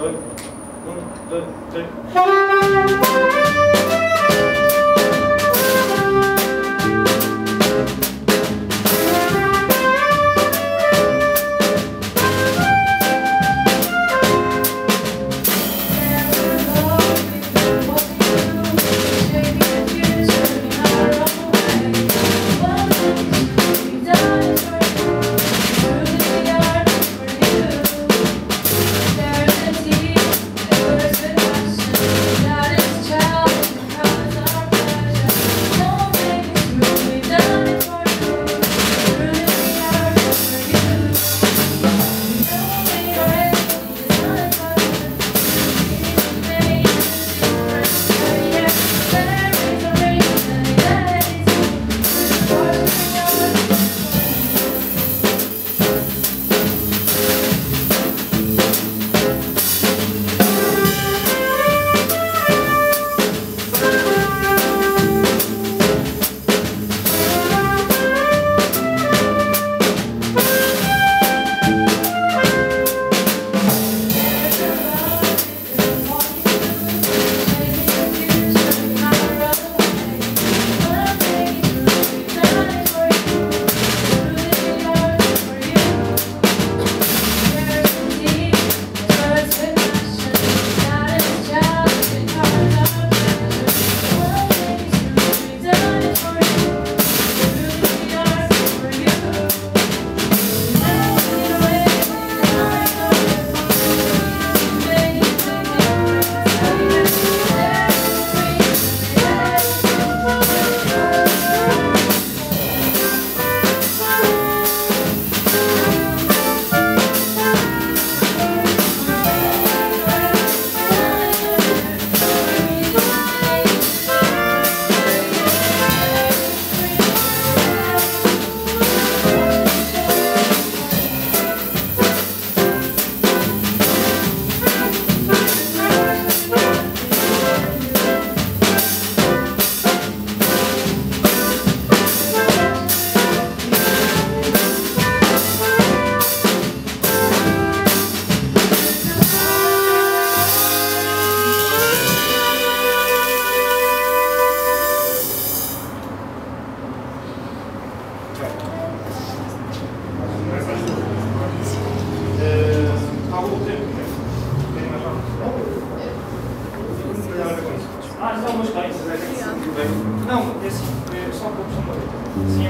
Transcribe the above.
널, 널, 널, 널. Ah, então, mas bem, Não, esse, só para o